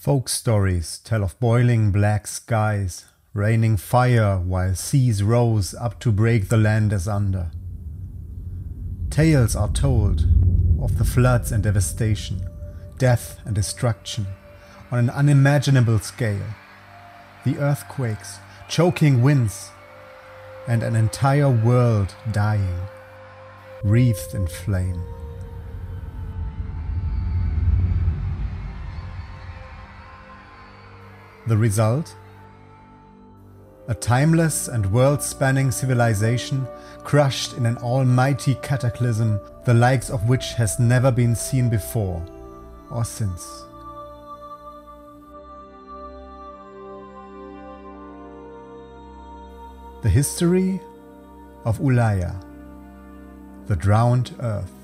Folk stories tell of boiling black skies, raining fire while seas rose up to break the land asunder. Tales are told of the floods and devastation, death and destruction on an unimaginable scale, the earthquakes, choking winds, and an entire world dying, wreathed in flame. The result? A timeless and world spanning civilization crushed in an almighty cataclysm, the likes of which has never been seen before or since. The history of Ulaya, the drowned earth.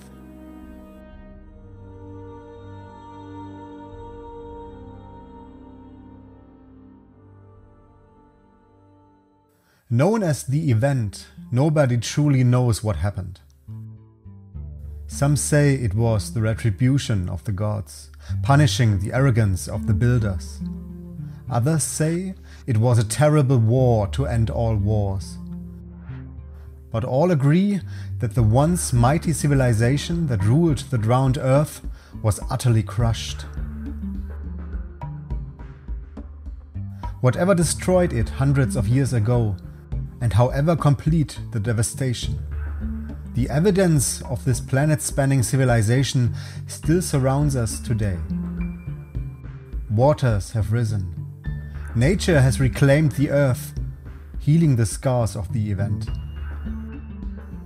Known as the event, nobody truly knows what happened. Some say it was the retribution of the gods, punishing the arrogance of the builders. Others say it was a terrible war to end all wars. But all agree that the once mighty civilization that ruled the drowned earth was utterly crushed. Whatever destroyed it hundreds of years ago and however complete the devastation. The evidence of this planet spanning civilization still surrounds us today. Waters have risen. Nature has reclaimed the earth, healing the scars of the event.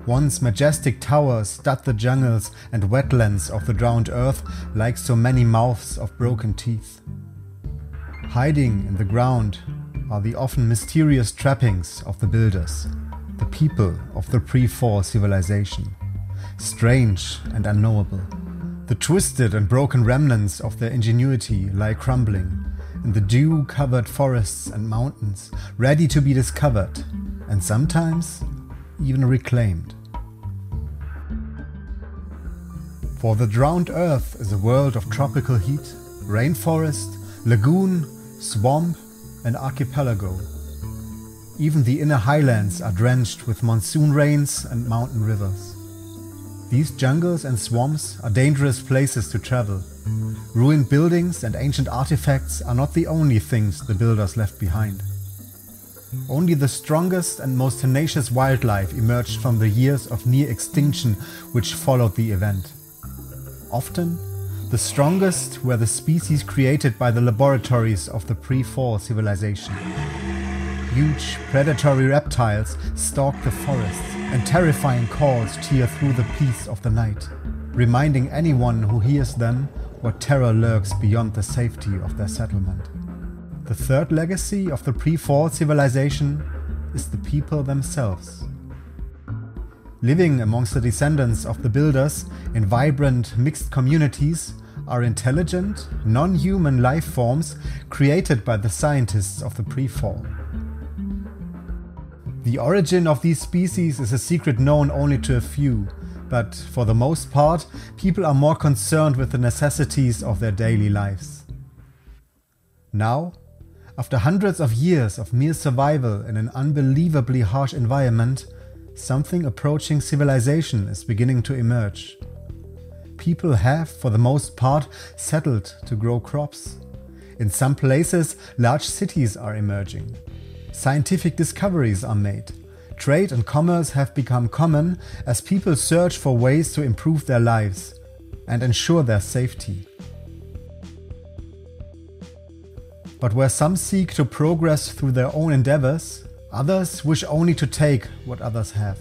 Once majestic towers stud the jungles and wetlands of the drowned earth like so many mouths of broken teeth. Hiding in the ground are the often mysterious trappings of the builders, the people of the pre fall civilization, strange and unknowable. The twisted and broken remnants of their ingenuity lie crumbling in the dew covered forests and mountains, ready to be discovered and sometimes even reclaimed. For the drowned earth is a world of tropical heat, rainforest, lagoon, swamp, and archipelago. Even the inner highlands are drenched with monsoon rains and mountain rivers. These jungles and swamps are dangerous places to travel. Ruined buildings and ancient artifacts are not the only things the builders left behind. Only the strongest and most tenacious wildlife emerged from the years of near extinction which followed the event. Often, the strongest were the species created by the laboratories of the pre-fall civilization. Huge predatory reptiles stalk the forests, and terrifying calls tear through the peace of the night, reminding anyone who hears them what terror lurks beyond the safety of their settlement. The third legacy of the pre-fall civilization is the people themselves. Living amongst the descendants of the builders in vibrant mixed communities, are intelligent, non human life forms created by the scientists of the pre-fall. The origin of these species is a secret known only to a few, but for the most part, people are more concerned with the necessities of their daily lives. Now, after hundreds of years of mere survival in an unbelievably harsh environment, something approaching civilization is beginning to emerge people have, for the most part, settled to grow crops. In some places, large cities are emerging. Scientific discoveries are made. Trade and commerce have become common as people search for ways to improve their lives and ensure their safety. But where some seek to progress through their own endeavors, others wish only to take what others have.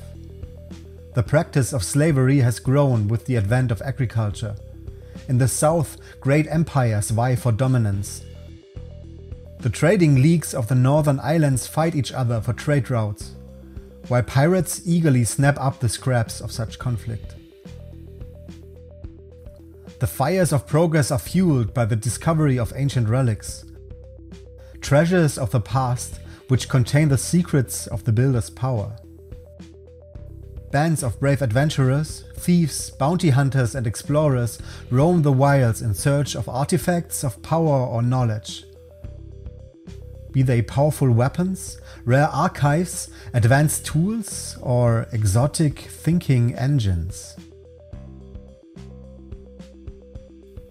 The practice of slavery has grown with the advent of agriculture. In the south, great empires vie for dominance. The trading leagues of the northern islands fight each other for trade routes, while pirates eagerly snap up the scraps of such conflict. The fires of progress are fueled by the discovery of ancient relics, treasures of the past which contain the secrets of the builder's power. Bands of brave adventurers, thieves, bounty hunters, and explorers roam the wilds in search of artifacts of power or knowledge. Be they powerful weapons, rare archives, advanced tools, or exotic thinking engines.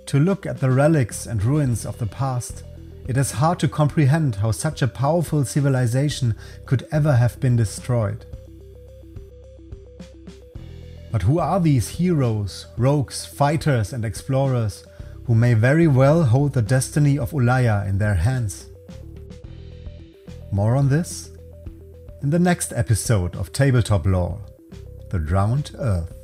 To look at the relics and ruins of the past, it is hard to comprehend how such a powerful civilization could ever have been destroyed. But who are these heroes, rogues, fighters, and explorers who may very well hold the destiny of Ulaya in their hands? More on this in the next episode of Tabletop Lore The Drowned Earth.